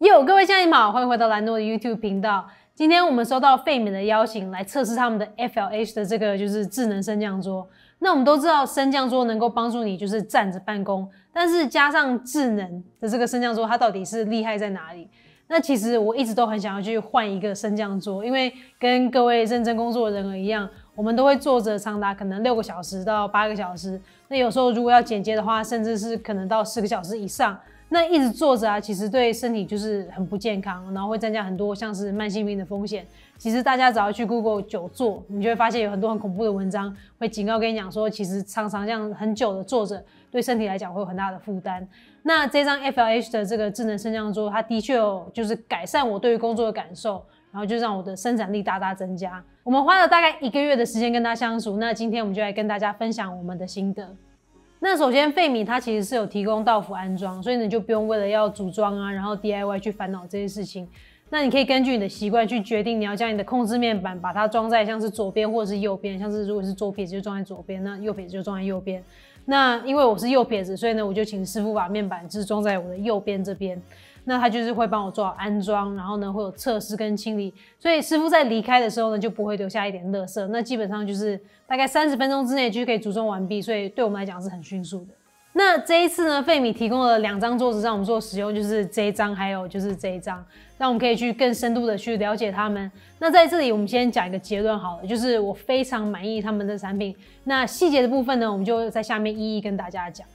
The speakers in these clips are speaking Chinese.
哟，各位乡亲好，欢迎回到兰诺的 YouTube 频道。今天我们收到费米的邀请，来测试他们的 FLH 的这个就是智能升降桌。那我们都知道升降桌能够帮助你就是站着办公，但是加上智能的这个升降桌，它到底是厉害在哪里？那其实我一直都很想要去换一个升降桌，因为跟各位认真工作的人一样，我们都会坐着长达可能六个小时到八个小时。那有时候如果要剪接的话，甚至是可能到十个小时以上。那一直坐着啊，其实对身体就是很不健康，然后会增加很多像是慢性病的风险。其实大家只要去 Google 久坐，你就会发现有很多很恐怖的文章会警告跟你讲说，其实常常这样很久的坐着，对身体来讲会有很大的负担。那这张 FLH 的这个智能升降桌，它的确有就是改善我对于工作的感受，然后就让我的生产力大大增加。我们花了大概一个月的时间跟它相处，那今天我们就来跟大家分享我们的心得。那首先，费米它其实是有提供到府安装，所以你就不用为了要组装啊，然后 DIY 去烦恼这些事情。那你可以根据你的习惯去决定，你要将你的控制面板把它装在像是左边或者是右边，像是如果是左撇子就装在左边，那右撇子就装在右边。那因为我是右撇子，所以呢，我就请师傅把面板是装在我的右边这边。那他就是会帮我做好安装，然后呢会有测试跟清理，所以师傅在离开的时候呢就不会留下一点垃圾。那基本上就是大概三十分钟之内就可以组装完毕，所以对我们来讲是很迅速的。那这一次呢，费米提供了两张桌子让我们做使用，就是这一张还有就是这一张，让我们可以去更深度的去了解他们。那在这里我们先讲一个结论好了，就是我非常满意他们的产品。那细节的部分呢，我们就在下面一一跟大家讲。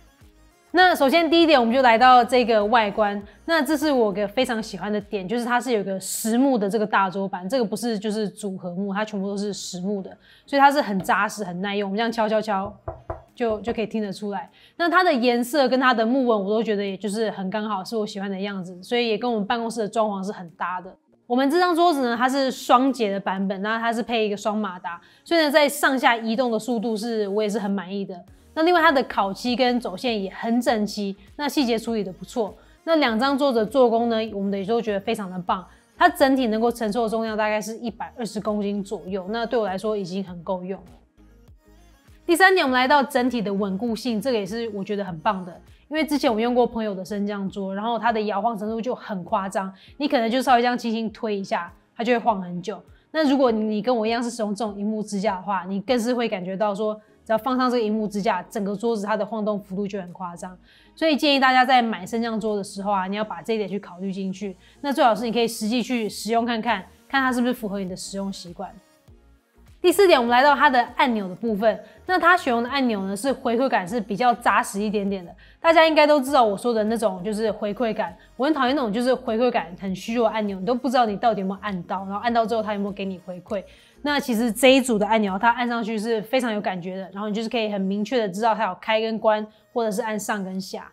那首先第一点，我们就来到这个外观。那这是我个非常喜欢的点，就是它是有个实木的这个大桌板，这个不是就是组合木，它全部都是实木的，所以它是很扎实、很耐用。我们这样敲敲敲，就就可以听得出来。那它的颜色跟它的木纹，我都觉得也就是很刚好，是我喜欢的样子，所以也跟我们办公室的装潢是很搭的。我们这张桌子呢，它是双节的版本，那它是配一个双马达，所以呢，在上下移动的速度是我也是很满意的。那另外它的烤漆跟走线也很整齐，那细节处理的不错。那两张桌子做工呢，我们也都觉得非常的棒。它整体能够承受的重量大概是一百二十公斤左右，那对我来说已经很够用了。第三点，我们来到整体的稳固性，这个也是我觉得很棒的。因为之前我用过朋友的升降桌，然后它的摇晃程度就很夸张，你可能就稍微这样轻轻推一下，它就会晃很久。那如果你跟我一样是使用这种荧幕支架的话，你更是会感觉到说。要放上这个荧幕支架，整个桌子它的晃动幅度就很夸张，所以建议大家在买升降桌的时候啊，你要把这一点去考虑进去。那最好是你可以实际去使用看看，看它是不是符合你的使用习惯。第四点，我们来到它的按钮的部分，那它选用的按钮呢是回馈感是比较扎实一点点的。大家应该都知道我说的那种就是回馈感，我很讨厌那种就是回馈感很虚弱按钮，你都不知道你到底有没有按到，然后按到之后它有没有给你回馈。那其实这一组的按钮，它按上去是非常有感觉的，然后你就是可以很明确的知道它有开跟关，或者是按上跟下。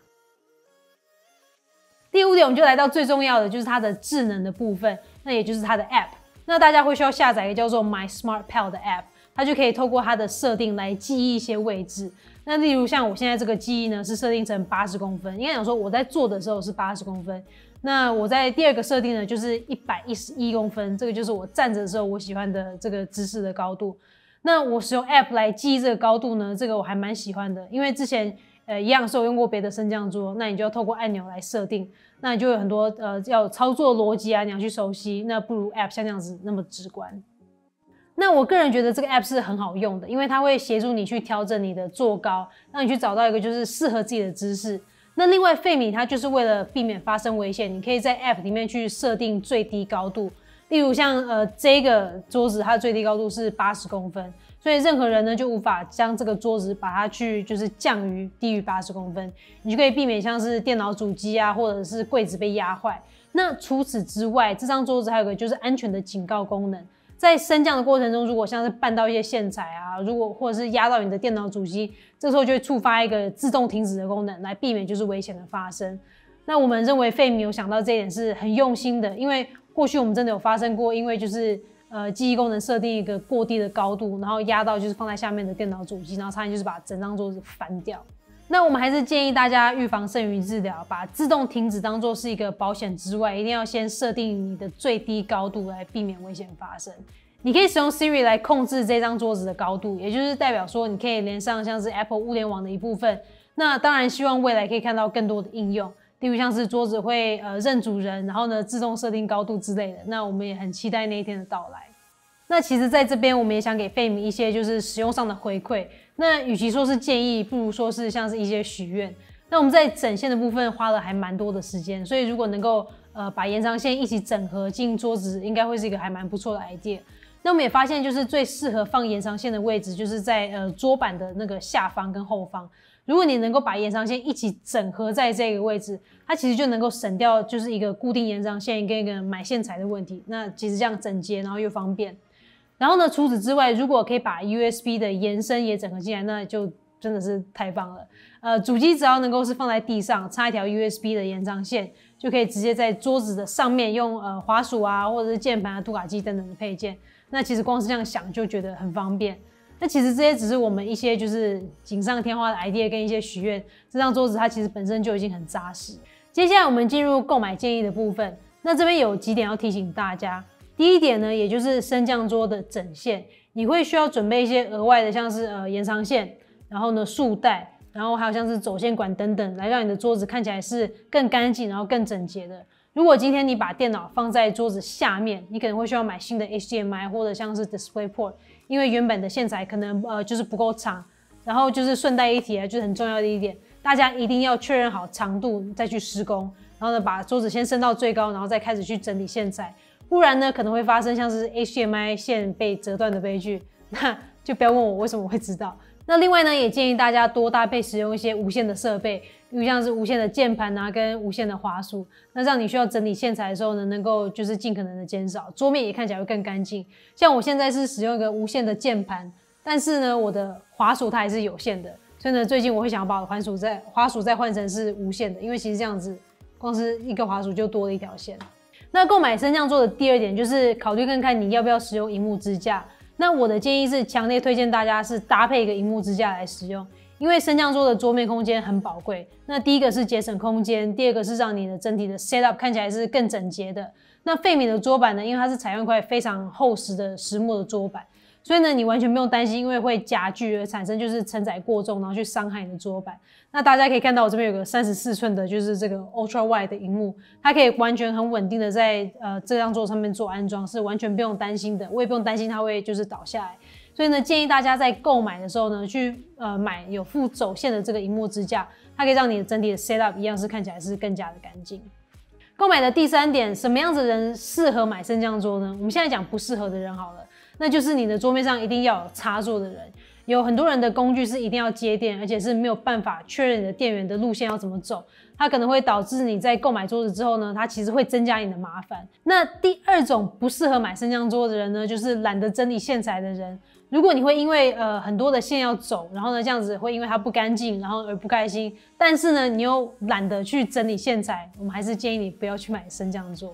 第五点，我们就来到最重要的，就是它的智能的部分，那也就是它的 App。那大家会需要下载一个叫做 My Smart Pal 的 App，它就可以透过它的设定来记忆一些位置。那例如像我现在这个记忆呢，是设定成八十公分，应该讲说我在做的时候是八十公分。那我在第二个设定呢，就是一百一十一公分，这个就是我站着的时候我喜欢的这个姿势的高度。那我使用 App 来记忆这个高度呢，这个我还蛮喜欢的，因为之前呃一样是有用过别的升降桌，那你就要透过按钮来设定，那你就有很多呃要操作逻辑啊，你要去熟悉，那不如 App 像这样子那么直观。那我个人觉得这个 App 是很好用的，因为它会协助你去调整你的坐高，让你去找到一个就是适合自己的姿势。那另外，费米它就是为了避免发生危险，你可以在 App 里面去设定最低高度。例如像呃这个桌子，它的最低高度是八十公分，所以任何人呢就无法将这个桌子把它去就是降于低于八十公分，你就可以避免像是电脑主机啊或者是柜子被压坏。那除此之外，这张桌子还有个就是安全的警告功能。在升降的过程中，如果像是绊到一些线材啊，如果或者是压到你的电脑主机，这时候就会触发一个自动停止的功能，来避免就是危险的发生。那我们认为费米有想到这一点是很用心的，因为过去我们真的有发生过，因为就是呃记忆功能设定一个过低的高度，然后压到就是放在下面的电脑主机，然后差点就是把整张桌子翻掉。那我们还是建议大家预防胜于治疗，把自动停止当做是一个保险之外，一定要先设定你的最低高度来避免危险发生。你可以使用 Siri 来控制这张桌子的高度，也就是代表说你可以连上像是 Apple 物联网的一部分。那当然希望未来可以看到更多的应用，例如像是桌子会呃认主人，然后呢自动设定高度之类的。那我们也很期待那一天的到来。那其实在这边我们也想给费米一些就是使用上的回馈。那与其说是建议，不如说是像是一些许愿。那我们在整线的部分花了还蛮多的时间，所以如果能够呃把延长线一起整合进桌子，应该会是一个还蛮不错的 idea。那我们也发现，就是最适合放延长线的位置，就是在呃桌板的那个下方跟后方。如果你能够把延长线一起整合在这个位置，它其实就能够省掉就是一个固定延长线跟一个买线材的问题。那其实这样整洁，然后又方便。然后呢，除此之外，如果可以把 USB 的延伸也整合进来，那就真的是太棒了。呃，主机只要能够是放在地上，插一条 USB 的延长线，就可以直接在桌子的上面用呃滑鼠啊，或者是键盘啊、读卡机等等的配件。那其实光是这样想就觉得很方便。那其实这些只是我们一些就是锦上添花的 idea 跟一些许愿。这张桌子它其实本身就已经很扎实。接下来我们进入购买建议的部分。那这边有几点要提醒大家。第一点呢，也就是升降桌的整线，你会需要准备一些额外的，像是呃延长线，然后呢束带，然后还有像是走线管等等，来让你的桌子看起来是更干净，然后更整洁的。如果今天你把电脑放在桌子下面，你可能会需要买新的 HDMI 或者像是 DisplayPort，因为原本的线材可能呃就是不够长。然后就是顺带一提啊，就是很重要的一点，大家一定要确认好长度再去施工，然后呢把桌子先升到最高，然后再开始去整理线材，不然呢可能会发生像是 HDMI 线被折断的悲剧。那就不要问我为什么会知道。那另外呢，也建议大家多搭配使用一些无线的设备，比如像是无线的键盘啊，跟无线的滑鼠，那让你需要整理线材的时候呢，能够就是尽可能的减少，桌面也看起来会更干净。像我现在是使用一个无线的键盘，但是呢，我的滑鼠它还是有线的，所以呢，最近我会想要把我的滑鼠再滑鼠再换成是无线的，因为其实这样子光是一个滑鼠就多了一条线。那购买升降桌的第二点就是考虑看看你要不要使用荧幕支架。那我的建议是，强烈推荐大家是搭配一个荧幕支架来使用，因为升降桌的桌面空间很宝贵。那第一个是节省空间，第二个是让你的整体的 set up 看起来是更整洁的。那费米的桌板呢，因为它是采用一块非常厚实的实木的桌板。所以呢，你完全不用担心，因为会夹具而产生就是承载过重，然后去伤害你的桌板。那大家可以看到，我这边有个三十四寸的，就是这个 Ultra Wide 的荧幕，它可以完全很稳定的在呃这张桌上面做安装，是完全不用担心的。我也不用担心它会就是倒下来。所以呢，建议大家在购买的时候呢，去呃买有附走线的这个荧幕支架，它可以让你的整体的 set up 一样是看起来是更加的干净。购买的第三点，什么样子的人适合买升降桌呢？我们现在讲不适合的人好了。那就是你的桌面上一定要有插座的人，有很多人的工具是一定要接电，而且是没有办法确认你的电源的路线要怎么走，它可能会导致你在购买桌子之后呢，它其实会增加你的麻烦。那第二种不适合买升降桌的人呢，就是懒得整理线材的人。如果你会因为呃很多的线要走，然后呢这样子会因为它不干净，然后而不开心，但是呢你又懒得去整理线材，我们还是建议你不要去买升降桌。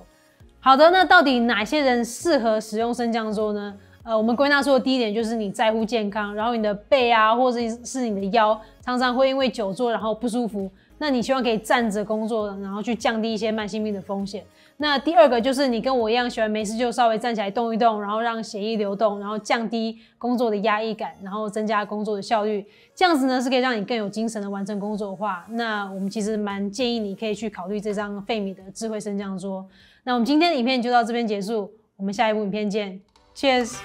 好的，那到底哪些人适合使用升降桌呢？呃，我们归纳出的第一点就是你在乎健康，然后你的背啊，或者是你的腰，常常会因为久坐然后不舒服，那你希望可以站着工作，然后去降低一些慢性病的风险。那第二个就是你跟我一样喜欢没事就稍微站起来动一动，然后让血液流动，然后降低工作的压抑感，然后增加工作的效率，这样子呢是可以让你更有精神的完成工作的话，那我们其实蛮建议你可以去考虑这张费米的智慧升降桌。那我们今天的影片就到这边结束，我们下一部影片见。Cheers.